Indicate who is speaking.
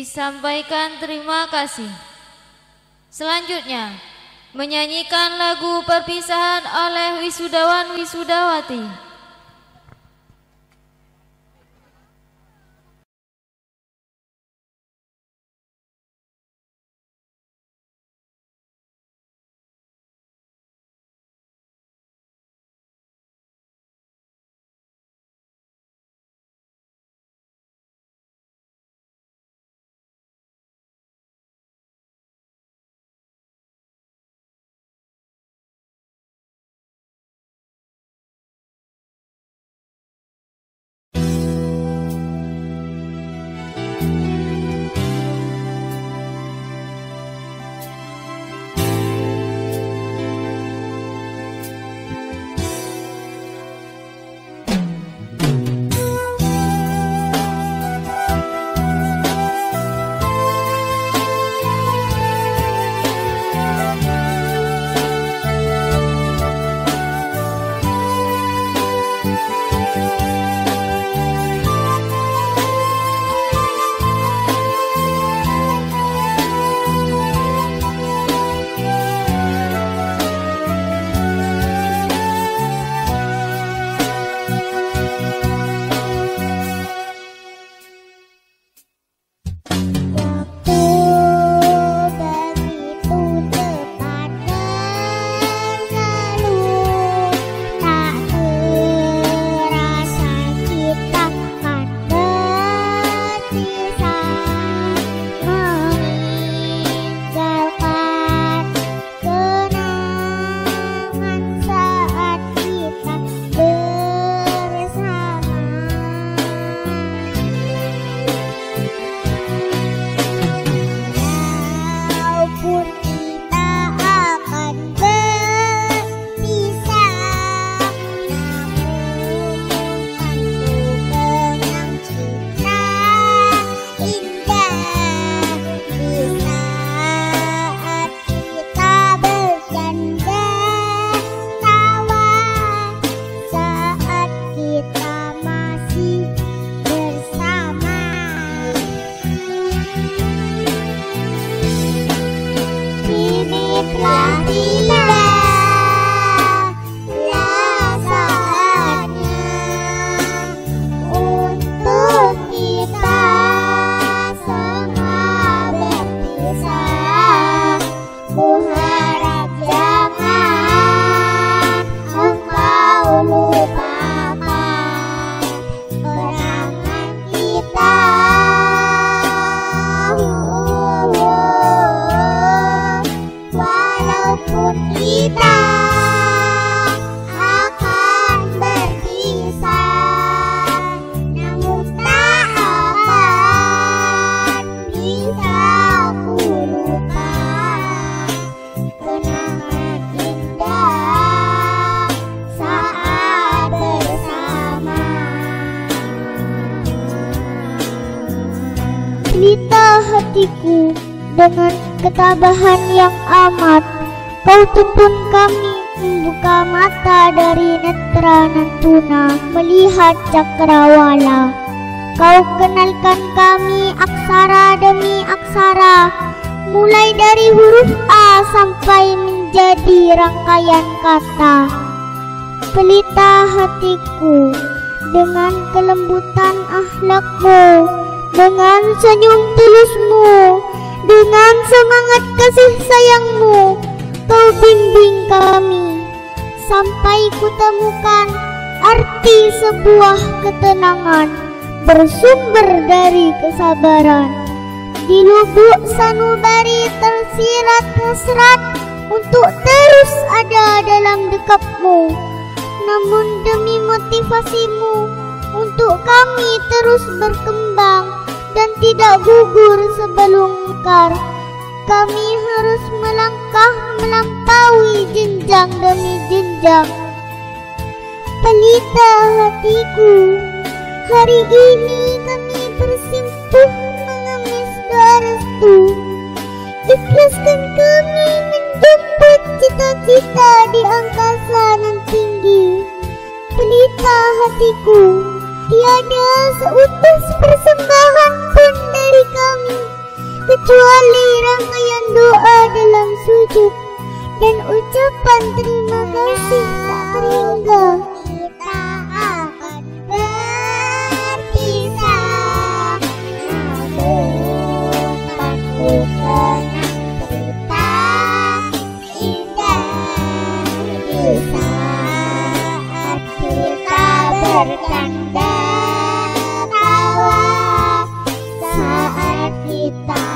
Speaker 1: Disampaikan terima kasih. Selanjutnya, menyanyikan lagu perpisahan oleh wisudawan wisudawati. platilar.
Speaker 2: Dengan ketabahan yang amat. Kau tuntun kami membuka mata dari netra nantuna melihat cakrawala. Kau kenalkan kami aksara demi aksara Mulai dari huruf A sampai menjadi rangkaian kata. Pelita hatiku dengan kelembutan ahlakmu Dengan senyum tulusmu dengan semangat kasih sayangmu, kau bimbing kami sampai kutemukan arti sebuah ketenangan bersumber dari kesabaran. Di lubuk sanubari tersirat hasrat untuk terus ada dalam dekapmu. Namun demi motivasimu untuk kami terus berkembang dan tidak gugur sebelum mekar. Kami harus melangkah melampaui jenjang demi jenjang. Pelita hatiku, hari ini kami bersimpuh mengemis restu. Ikhlaskan kami menjemput cita-cita di angkasa nan tinggi. Pelita hatiku, tiada seutas persembahan pun dari kami
Speaker 1: kecuali rangkaian doa dalam sujud dan ucapan terima kasih tak terhingga. Kita akan saat kita bercanda tawa saat kita